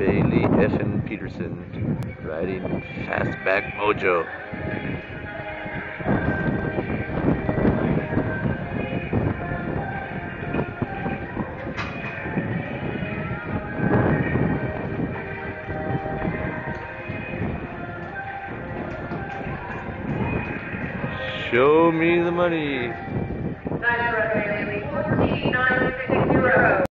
Bailey Effin Peterson riding Fastback Mojo. Show me the money. Nine,